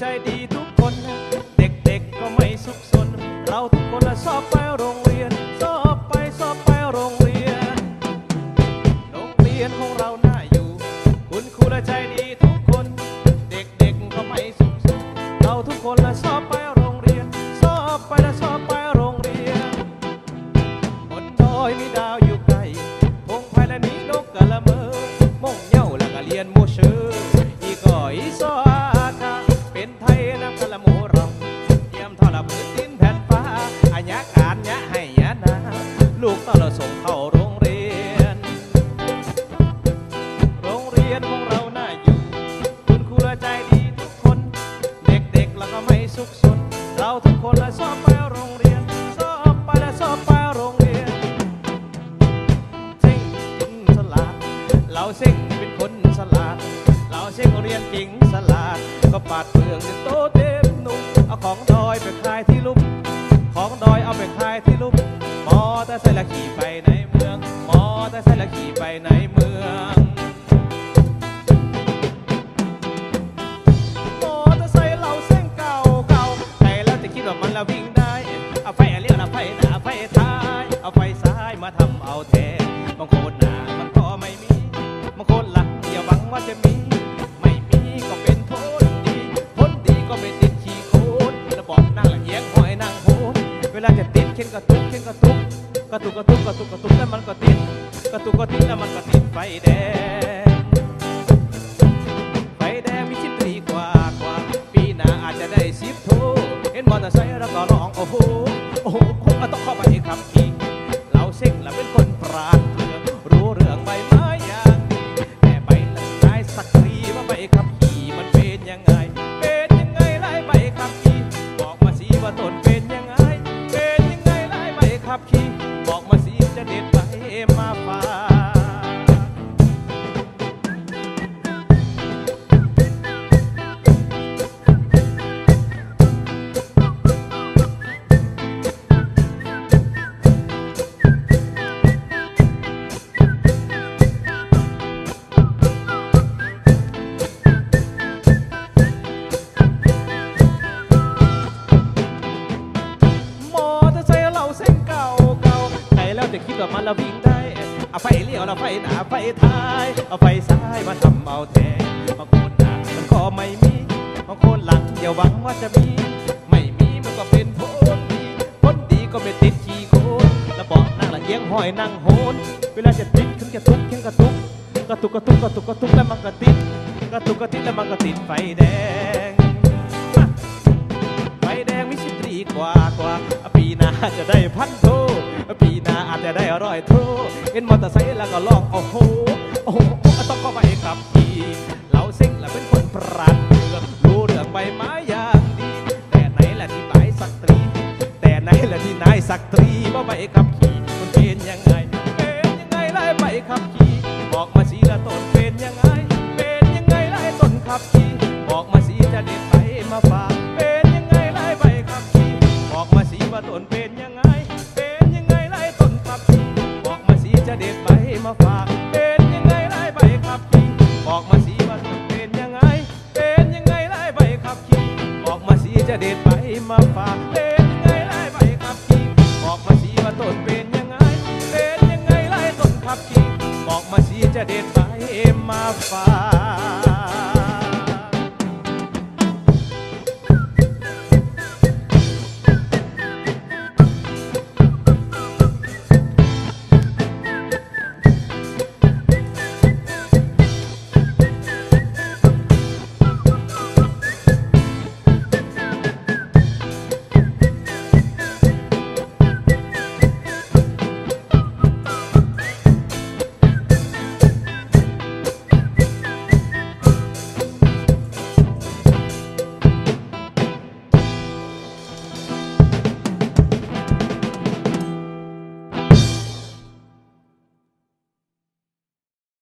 ใจดีทุกคน เด็กๆก็ไม่สุขสน เราทุกคนชอบไปโรงเรียนชอบไปชอบไปโรงเรียน โรงเรียนของเราน่าอยู่ คุณครูและใจดีทุกคน เด็กๆก็ไม่สุขสน เราทุกคนชอบ ลูกต้องเราส่งเข้าโรงเรียน โรงเรียนของเราน่าอยู่ คุณครูใจดีทุกคน เด็กๆแล้วก็ไม่สุขสน เราทุกคนละชอบไปโรงเรียนชอบไปและชอบไปโรงเรียนเซ็งกินสลัดเราเซ็งเป็นคนสลัดเราเซ็งเรียนเก่งสลัดก็ปาดเปลืองจนโตเต็มหนุ่มเอาของดอยไปขาย เอาไฟซ้ายมาทำเอาแทนบางคนหนามันก็ไม่มีบางคนหลังอย่าหวังว่าจะมี ไม่มีก็เป็นผลดีผลดีก็ไม่ติดขี้โคตรระบอกนั่งละเอียงหอยนั่งโหดเวลาจะติดเข็นกระตุกเข็นกระตุกกระตุกกระตุกกระตุกกระตุกแล้วมันก็ติดกระตุกกระติดแล้วมันก็ติดไฟแดงไฟแดงมีชิ้นตรีกว่ากว่าปีหน้าอาจจะได้สิบโทเห็นมอเตอร์ไซค์แล้วก็ร้องโอ้โห ล้วจะคิดว่ามันละวิ่งได้เอาไฟเลี้ยวเราไฟหน้าไฟท้ายเอาไฟซ้ายมาทำเอาแทนบางคนหน้ามันก็ไม่มีบางคนหลังอย่าหวังว่าจะมี ไม่มีมันก็เป็นผลดีผลดีก็ไม่ติดขี้โคนแล้วบอกนั่งละเอียงห้อยนั่งโหนเวลาจะติดขึ้นกระตุกขึ้นกระตุกกระตุกกระตุกกระตุกกระตุกแล้วมันก็ติดกระตุกกระติดแล้วมันก็ติดไฟแดงไฟแดงมิชิตรีกว่ากว่าปีหน้าจะได้พันโท อาจจะได้อร้อยโทเห็นมอเตอร์ไซค์แล้วก็ลองโอ้โหโอ้โหต้องเข้าไปขับขี่เราเซ็งแล้วเป็นคนปราดเรื่องรู้เรื่องใบไม้อย่างดีแต่ไหนล่ะที่นายสักตรี แต่ไหนล่ะที่นายสักตรีว่าใบขับขี่มันเป็นยังไงเป็นยังไงไล่ใบขับขี่บอกมาสิละต้นเป็นยังไง เป็นยังไงไล่ต้นขับขี่บอกมาสิจะเด็ดไปมาฝากเป็นยังไงไล่ใบขับขี่บอกมาสิว่าต้นเป็นยังไง จะเด็ดไปมาฝากเป็นยังไงไล่ไปขับขี่บอกมาสีว่าต้นเป็นยังไงเป็นยังไงไล่ต้นขับขี่บอกมาสีจะเด็ดไปมาฝาก